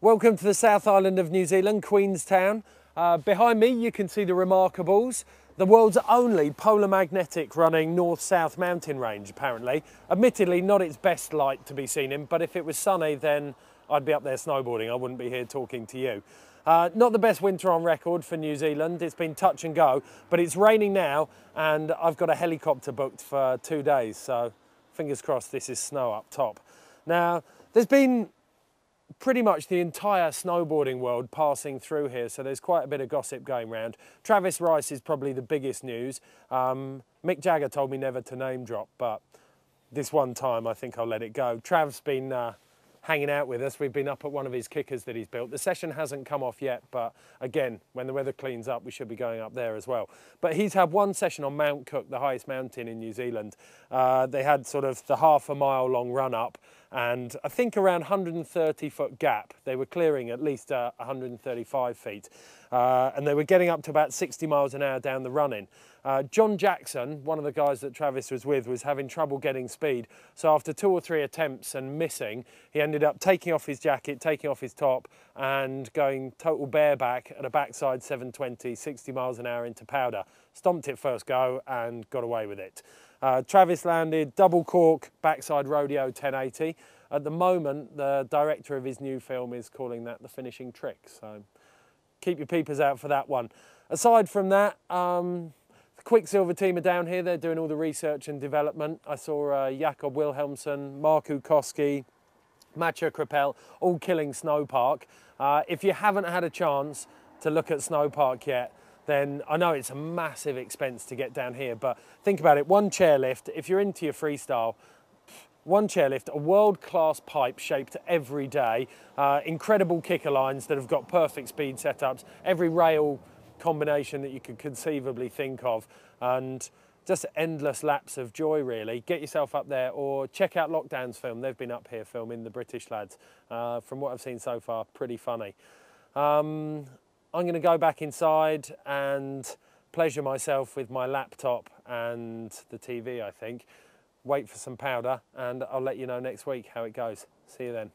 Welcome to the South Island of New Zealand, Queenstown. Uh, behind me you can see the Remarkables, the world's only polar magnetic running north-south mountain range apparently. Admittedly not its best light to be seen in, but if it was sunny then I'd be up there snowboarding, I wouldn't be here talking to you. Uh, not the best winter on record for New Zealand, it's been touch and go, but it's raining now and I've got a helicopter booked for two days, so fingers crossed this is snow up top. Now, there's been pretty much the entire snowboarding world passing through here, so there's quite a bit of gossip going around. Travis Rice is probably the biggest news. Um, Mick Jagger told me never to name drop, but this one time I think I'll let it go. Trav's been uh, hanging out with us. We've been up at one of his kickers that he's built. The session hasn't come off yet, but again, when the weather cleans up, we should be going up there as well. But he's had one session on Mount Cook, the highest mountain in New Zealand. Uh, they had sort of the half a mile long run up and I think around 130 foot gap. They were clearing at least uh, 135 feet. Uh, and they were getting up to about 60 miles an hour down the running. Uh, John Jackson, one of the guys that Travis was with, was having trouble getting speed. So after two or three attempts and missing, he ended up taking off his jacket, taking off his top and going total bareback at a backside 720, 60 miles an hour into powder. Stomped it first go and got away with it. Uh, Travis landed double cork backside rodeo 1080. At the moment, the director of his new film is calling that the finishing trick. So keep your peepers out for that one. Aside from that, um, the Quiksilver team are down here. They're doing all the research and development. I saw uh, Jakob Wilhelmsson, Mark Ukoski, Mathieu Crepel, all killing Snowpark. Uh, if you haven't had a chance to look at Snowpark yet, then I know it's a massive expense to get down here, but think about it, one chairlift, if you're into your freestyle, one chairlift, a world-class pipe shaped every day, uh, incredible kicker lines that have got perfect speed setups, every rail combination that you could conceivably think of, and just endless laps of joy really. Get yourself up there or check out Lockdown's film. They've been up here filming the British lads. Uh, from what I've seen so far, pretty funny. Um, I'm going to go back inside and pleasure myself with my laptop and the TV, I think wait for some powder and I'll let you know next week how it goes. See you then.